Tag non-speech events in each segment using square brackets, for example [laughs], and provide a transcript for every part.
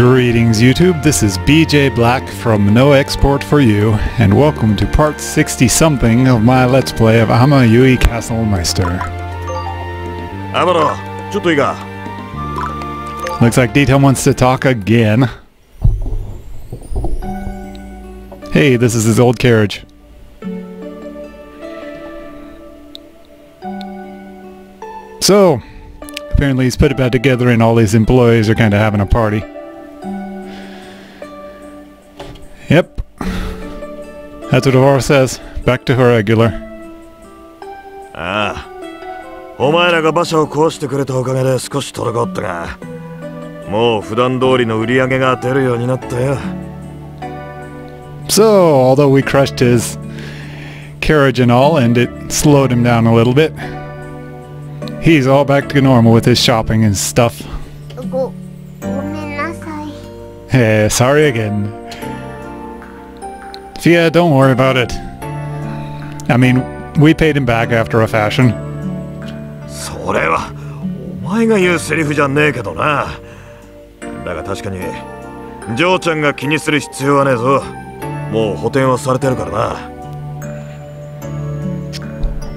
Greetings YouTube, this is BJ Black from No Export For You, and welcome to part 60-something of my Let's Play of Amayui Castle Meister. Looks like Diethelm wants to talk again. Hey, this is his old carriage. So, apparently he's put it back together and all his employees are kind of having a party. That's what Aurora says. Back to her regular. ああお前らが馬車を壊してくれたおかげで少し滞ったがもう普段通りの売り上げが出るようになったよ So, although we crushed his carriage and all, and it slowed him down a little bit, he's all back to normal with his shopping and stuff. ご、ごめんなさい。 Hey, sorry again. Fia, don't worry about it. I mean, we paid him back after a fashion. それはお前が言うセリフじゃねえけどなだが確かにジョーちゃんが気にする必要はねえぞもう補填はされてるからな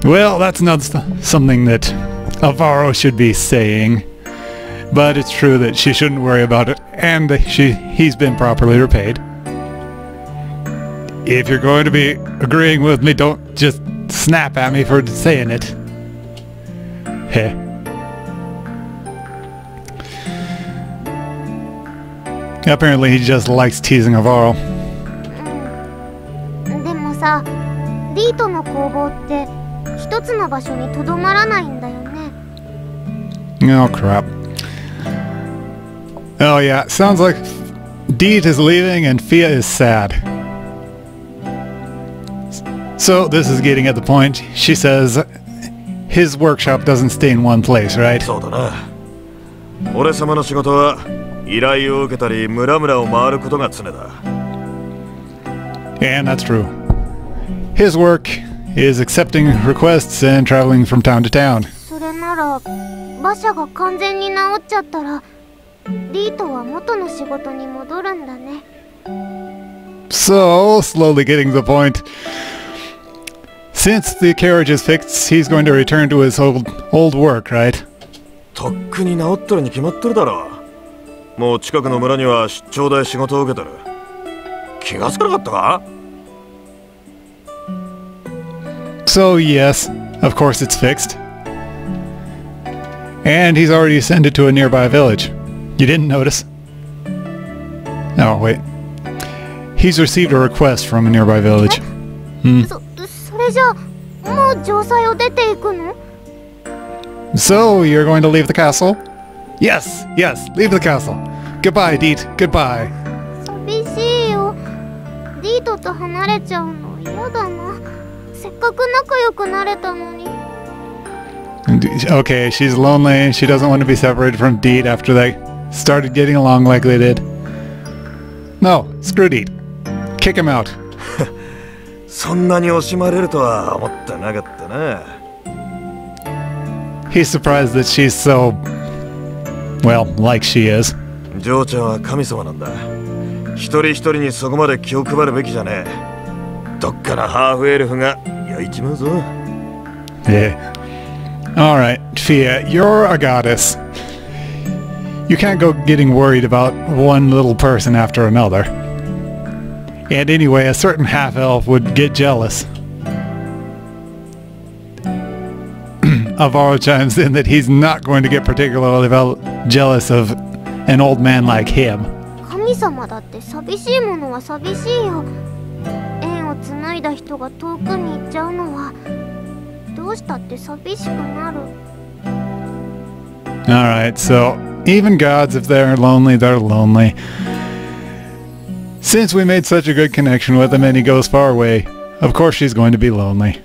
Well, that's not s- something that Alvaro should be saying. But it's true that she shouldn't worry about it, and that she he's been properly repaid. If you're going to be agreeing with me, don't just snap at me for saying it. Heh. Apparently he just likes teasing Avaro. Oh crap. Oh yeah, sounds like Deet is leaving and Fia is sad. So this is getting at the point. She says his workshop doesn't stay in one place, right? そうだな俺様の仕事は依頼を受けたり村々を回ることが常だ And that's true. His work is accepting requests and traveling from town to town. それなら、馬車が完全に治っちゃったら、リートは元の仕事に戻るんだね。 So, slowly getting to the point. Since the carriage is fixed, he's going to return to his old old work, right? とっくに治ってるに決まってるだろもう近くの村には出張で仕事を受けてる気がつかなかったか So yes, of course it's fixed. And he's already sent it to a nearby village. You didn't notice? Oh, wait. He's received a request from a nearby village. Hmm. そ、それじゃあ、もう城塞を出ていくの So, you're going to leave the castle? Yes, yes, leave the castle. Goodbye, Deet. Goodbye. 寂しいよ。リートと離れちゃうの嫌だな。せっかく仲良くなれたのに。 Okay, she's lonely. She doesn't want to be separated from Deet after they started getting along like they did. No, screw Deet. Kick him out. そんなに惜しまれるとは思ってなかったな He's surprised that she's so, well, like she is. ジョーちゃんは神様なんだ一人一人にそこまで気を配るべきじゃねえどっかのハーフエルフが焼いちまうぞ Yeah. Alright, Fia, you're a goddess. You can't go getting worried about one little person after another. And anyway, a certain half-elf would get jealous. [clears throat] Alvaro chimes in that he's not going to get particularly vel- jealous of an old man like him. 神様だって寂しいものは寂しいよ縁を紡いだ人が遠くに行っちゃうのはどうしたって寂しくなる Alright, so even gods, if they're lonely, they're lonely. Since we made such a good connection with him and he goes far away, of course she's going to be lonely.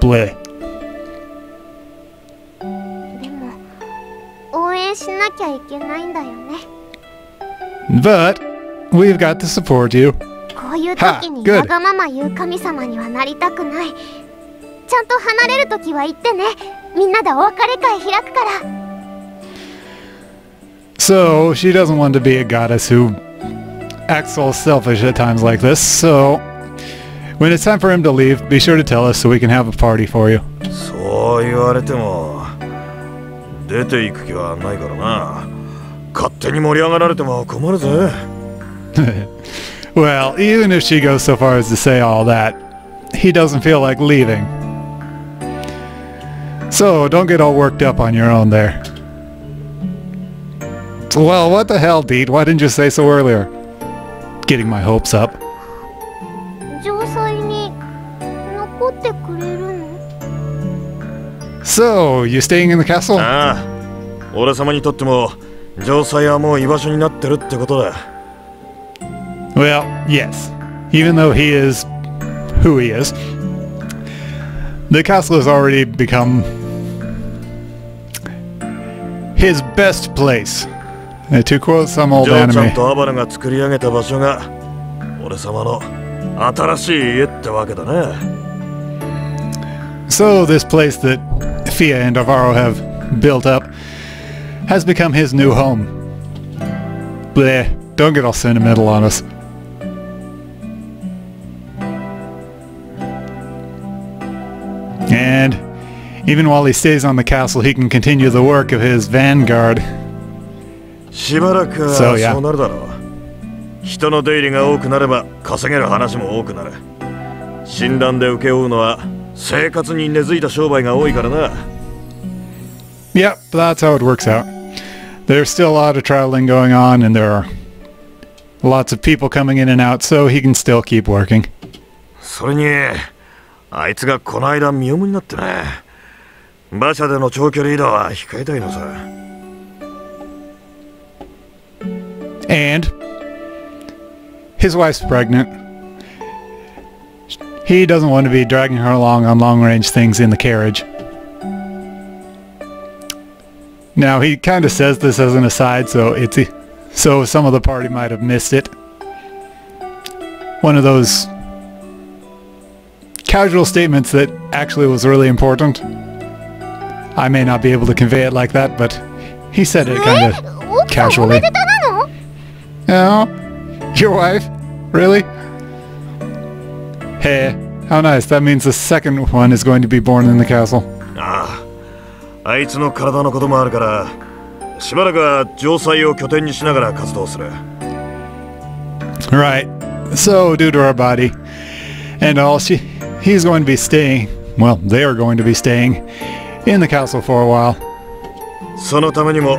Bleh. でも応援しなきゃいけないんだよね But we've got to support you. こういうは時に good わがまま言う神様にはなりたくないちゃんと離れる時は言ってねみんなでお別れ会開くから So she doesn't want to be a goddess who acts all selfish at times like this, so when it's time for him to leave, be sure to tell us so we can have a party for you. そう言われても出て行く気はないからな。勝手に盛り上がられても困るぜ。well, [laughs] even if she goes so far as to say all that, he doesn't feel like leaving. So don't get all worked up on your own there. Well, what the hell, Deet? Why didn't you say so earlier? Getting my hopes up. 城塞に残ってくれるの So, you staying in the castle? ああ俺様にとっても城塞はもう居場所になってるってことだ Well, yes. Even though he is who he is, the castle has already become his best place. Uh, to quote some old ジョーちゃん anime. とアバラが作り上げた場所が俺様の新しい家ってわけだね So this place that Fia and Alvaro have built up has become his new home. Bleh, don't get all sentimental on us. And even while he stays on the castle, he can continue the work of his vanguard. しばらくはそうなるだろう人の出入りが多くなれば稼げる話も多くなる診断で請け負うのは生活に根付いた商売が多いからな Yep, that's how it works out. There's still a lot of traveling going on, and there are lots of people coming in and out, so he can still keep working. それにあいつがこの間身重になってね馬車での長距離移動は控えたいのさ and his wife's pregnant. He doesn't want to be dragging her along on long-range things in the carriage. Now, he kind of says this as an aside, so it's so some of the party might have missed it. One of those casual statements that actually was really important. I may not be able to convey it like that, but he said it kind of casually. めでたなの Oh, your wife? Really? Hey, how nice. That means the second one is going to be born in the castle. あああいつの体のこともあるからしばらくは城塞を拠点にしながら活動する Right. So, due to our body and all, she he's going to be staying. Well, they are going to be staying in the castle for a while. そのためにも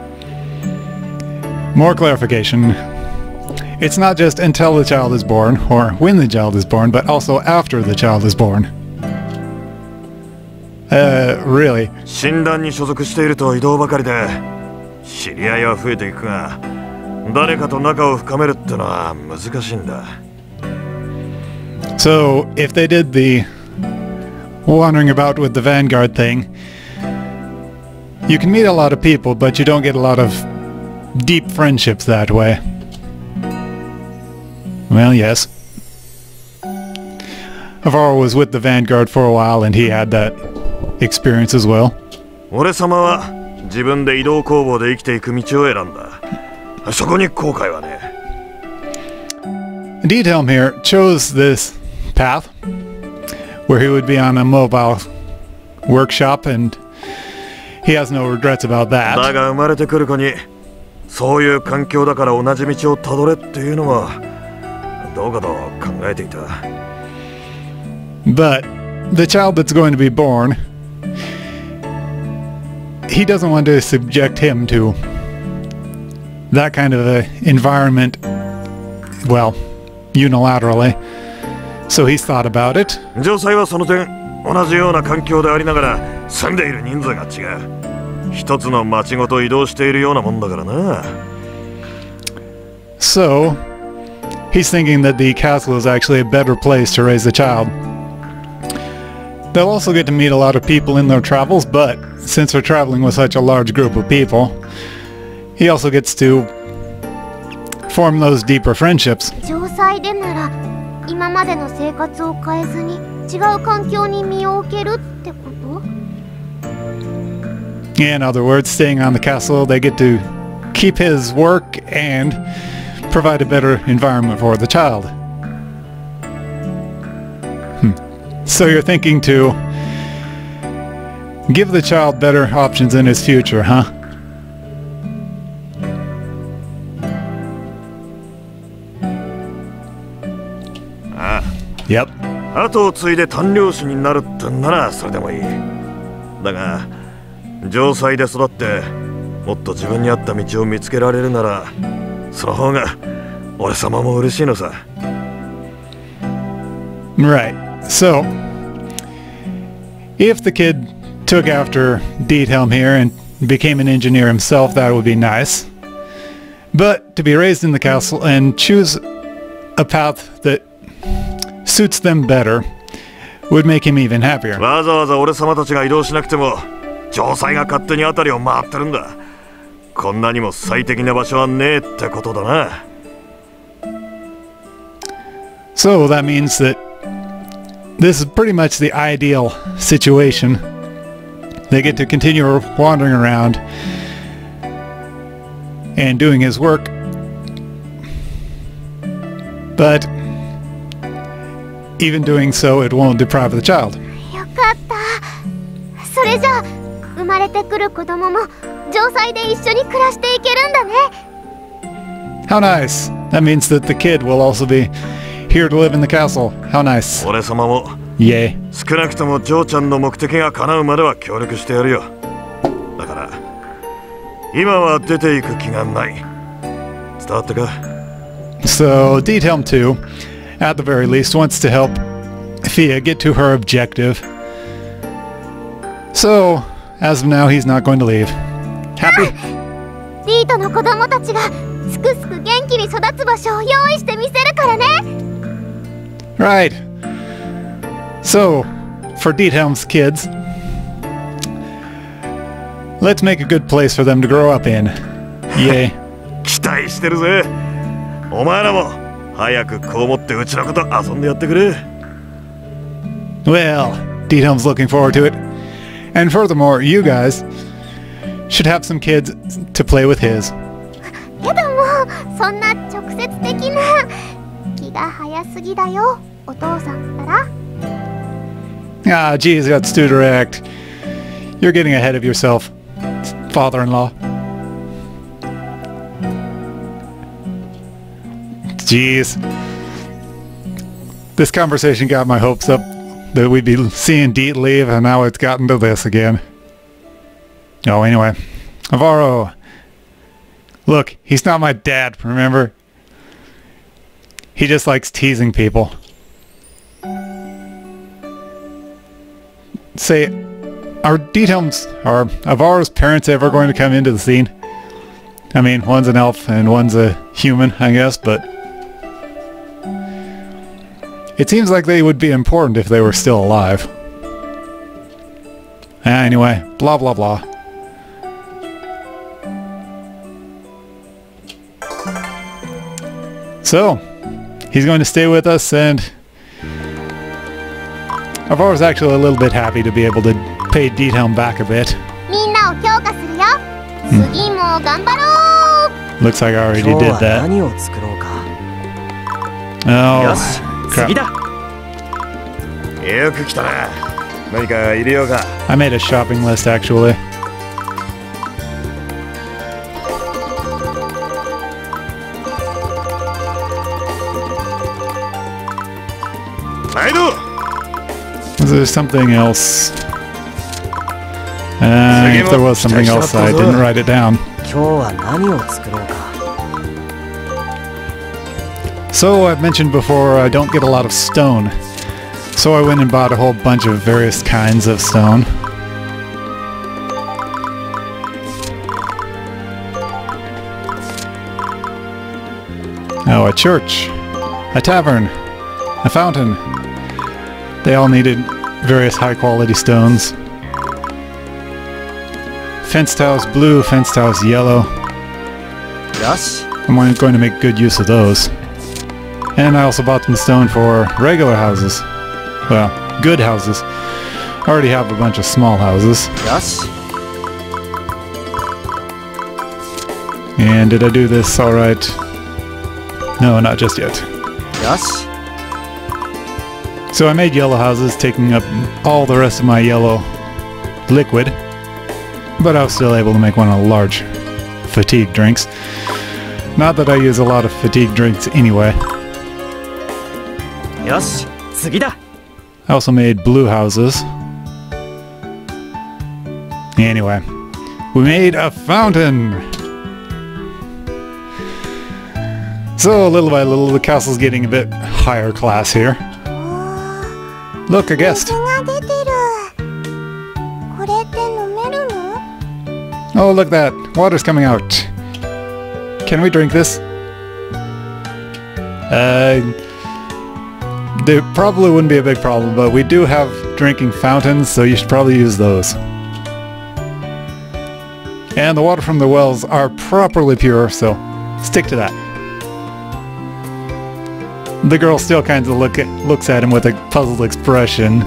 More clarification. It's not just until the child is born, or when the child is born, but also after the child is born. Uh, really? 診断に所属していると移動ばかりで知り合いは増えていくが誰かと仲を深めるってのは難しいんだ So, if they did the wandering about with the Vanguard thing, you can meet a lot of people, but you don't get a lot of deep friendships that way. Well, yes. Avaro was with the Vanguard for a while and he had that experience as well. 俺様は自分で移動工房で生きていく道を選んだ。そこに後悔はね。Diethelm here chose this path where he would be on a mobile workshop and he has no regrets about that. そういう環境だから同じ道をたどれっていうのはどうかと考えていた But the child that's going to be born, he doesn't want to subject him to that kind of a environment, well, unilaterally. So he's thought about it. 城塞はその点同じような環境でありながら住んでいる人数が違う一つの町ごと移動しているようなもんだからな So, he's thinking that the castle is actually a better place to raise a child. They'll also get to meet a lot of people in their travels, but since they're traveling with such a large group of people, he also gets to form those deeper friendships. 城塞でなら今までの生活を変えずに違う環境に身を置けるってこと In other words, staying on the castle, they get to keep his work and provide a better environment for the child. Hmm. So you're thinking to give the child better options in his future, huh? Yep. 後を継いで短領主になるってんならそれでもいいだが 城塞で育ってもっと自分に合った道を見つけられるならその方が俺様も嬉しいのさ Right. So, if the kid took after Diethelm here and became an engineer himself, that would be nice. But to be raised in the castle and choose a path that suits them better would make him even happier. わざわざ俺様たちが移動しなくても城塞が勝手に辺りを回ってるんだこんなにも最適な場所はねえってことだな So that means that this is pretty much the ideal situation. They get to continue wandering around and doing his work. But even doing so, it won't deprive the child. よかったそれじゃあ生 まれてくる子供も城塞で一緒に暮らしていけるんだね How nice! That means that the kid will also be here to live in the castle. How nice. 俺様も Yay. 少なくともジョーちゃんの目的が叶うまでは協力してやるよだから今は出ていく気がない伝わったか So, Diethelm 2, at the very least, wants to help Fia get to her objective. So, as of now, he's not going to leave. Happy? ディートの子供たちがすくすく元気に育つ場所を用意してみせるからね Right. So, for Diethelm's kids, let's make a good place for them to grow up in. Yay. [laughs] 期待してるぜお前らも早くこう思ってうちのこと遊んでやってくれ Well, Diethelm's looking forward to it. And furthermore, you guys should have some kids to play with his. やだもうそんな直接的な気が早すぎだよお父さんったら Ah, geez, that's too direct. You're getting ahead of yourself, father-in-law. Jeez. This conversation got my hopes up that we'd be seeing Deet leave, and now it's gotten to this again. Oh, anyway. Avaro. Look, he's not my dad, remember? He just likes teasing people. Say, are Diethelm's, are Avaro's parents ever going to come into the scene? I mean, one's an elf and one's a human, I guess, but... It seems like they would be important if they were still alive. Anyway, blah blah blah. So, he's going to stay with us and I've always actually a little bit happy to be able to pay Diethelm back a bit. Hmm. Looks like I already did that. Oh, 次だよく来たな何か入れようか I made a shopping list actually. はいどう Was there something else? Uh, if there was something else, I didn't write it down. 今日は何を作ろうか So uh, I've mentioned before I don't get a lot of stone. So I went and bought a whole bunch of various kinds of stone. Now a church, a tavern, a fountain. They all needed various high quality stones. Fence tiles blue, fence tiles yellow. Yes? I'm going to make good use of those. And I also bought some stone for regular houses. Well, good houses. I already have a bunch of small houses. Yes. And did I do this all right? No, not just yet. Yes. So I made yellow houses, taking up all the rest of my yellow liquid, but I was still able to make one of the large fatigue drinks. Not that I use a lot of fatigue drinks anyway. I also made blue houses. Anyway, we made a fountain! So, little by little, the castle's getting a bit higher class here. Look, a guest. Oh, look that. Water's coming out. Can we drink this? Uh... There probably wouldn't be a big problem, but we do have drinking fountains, so you should probably use those. And the water from the wells are properly pure, so stick to that. The girl still kind of look at, looks at him with a puzzled expression.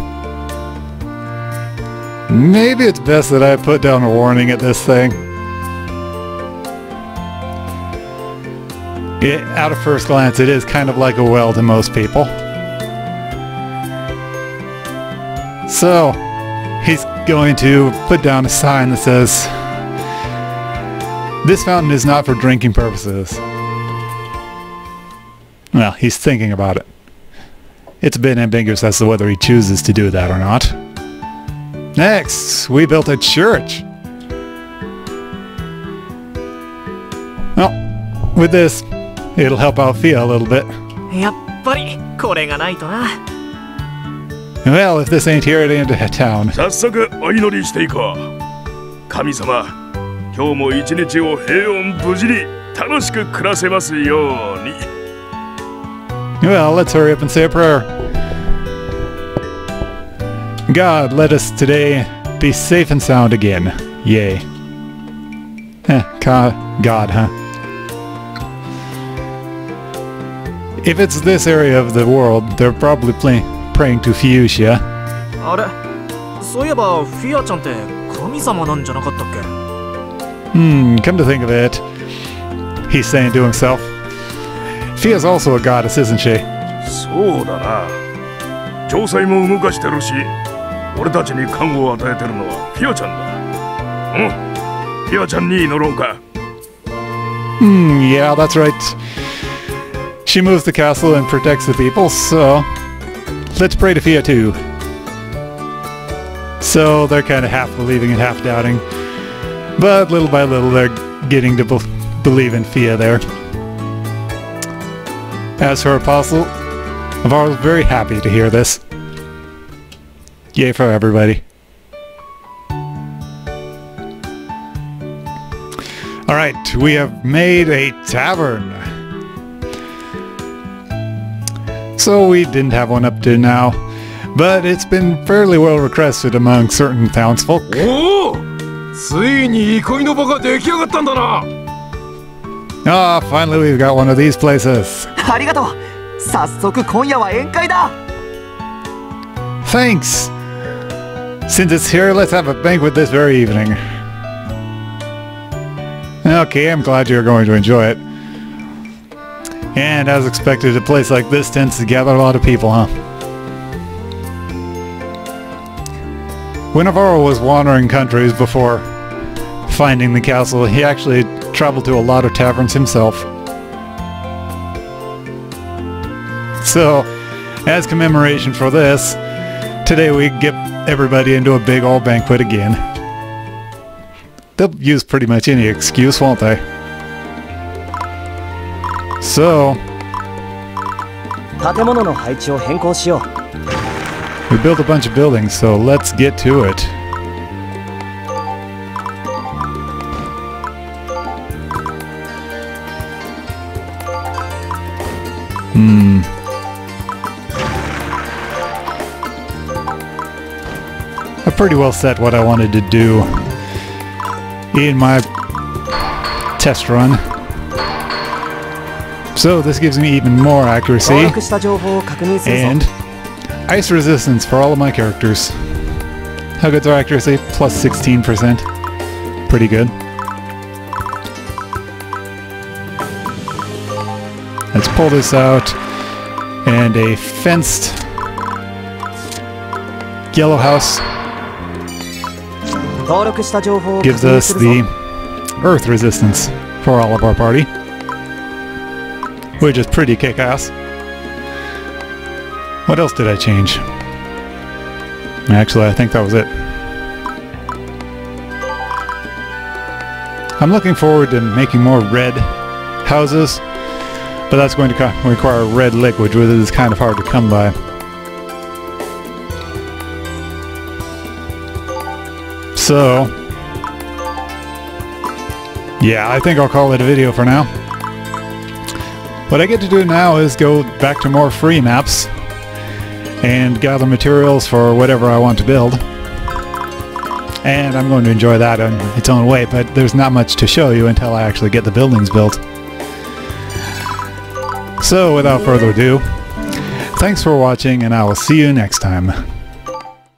Maybe it's best that I put down a warning at this thing. It, at a first glance, it is kind of like a well to most people. So, he's going to put down a sign that says, This fountain is not for drinking purposes. Well, he's thinking about it. It's a bit ambiguous as to whether he chooses to do that or not. Next, we built a church. Well, with this, it'll help out Fia a little bit. やっぱりこれがないとな Well, if this ain't here, it ain't a town. 早速お祈りしていこう神様今日も一日を平穏無事に楽しく暮らせますように Well, let's hurry up and say a prayer. God, let us today be safe and sound again. Yay. Eh, ca- God, huh? If it's this area of the world, they're probably play- praying to Fuchsia. あれそういえばフィアちゃんって神様なんじゃなかったっけ Hmm, come to think of it, he's saying to himself. Fia's also a goddess, isn't she? そうだな城塞も動かしてるし俺たちに感を与えてるのはフィアちゃんだうんフィアちゃんに祈ろうか Hmm, yeah, that's right. She moves the castle and protects the people, so let's pray to Fia too. So they're kind of half believing and half doubting, but little by little they're getting to be- believe in Fia there. As her apostle, I was very happy to hear this. Yay for everybody. Alright, we have made a tavern. so we didn't have one up to now. But it's been fairly well requested among certain townsfolk. Ah, oh, finally we've got one of these places. Thanks! Since it's here, let's have a banquet this very evening. Okay, I'm glad you're going to enjoy it. And as expected, a place like this tends to gather a lot of people, huh? When was wandering countries before finding the castle, he actually traveled to a lot of taverns himself. So, as commemoration for this, today we get everybody into a big old banquet again. They'll use pretty much any excuse, won't they? So, 建物の配置を変更しよう we built a bunch of buildings, so let's get to it. Hmm. I pretty well set what I wanted to do in my test run. So this gives me even more accuracy and ice resistance for all of my characters. How good's our accuracy? Plus 16%. Pretty good. Let's pull this out. And a fenced yellow house gives us the earth resistance for all of our party. Which is pretty kick-ass. What else did I change? Actually, I think that was it. I'm looking forward to making more red houses, but that's going to require red liquid, which is kind of hard to come by. So, yeah, I think I'll call it a video for now. What I get to do now is go back to more free maps and gather materials for whatever I want to build. And I'm going to enjoy that in its own way, but there's not much to show you until I actually get the buildings built. So without further ado, thanks for watching and I will see you next time.